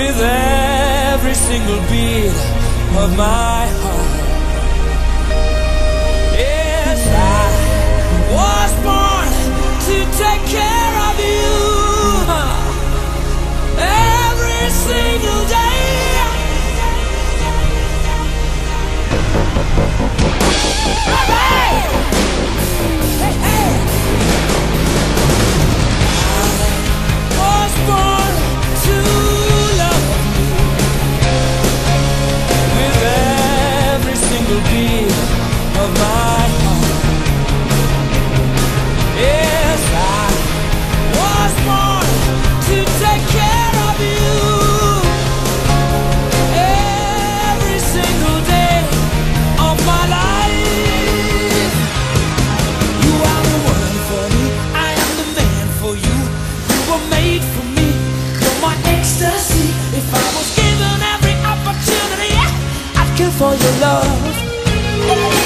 with every single beat of my heart. Yes, I was born to take care of you every single day. Hey, hey, of my heart. Yes, I was born to take care of you every single day of my life. You are the one for me. I am the man for you. You were made for me. You're my ecstasy. If I was given every opportunity, I'd kill for your love.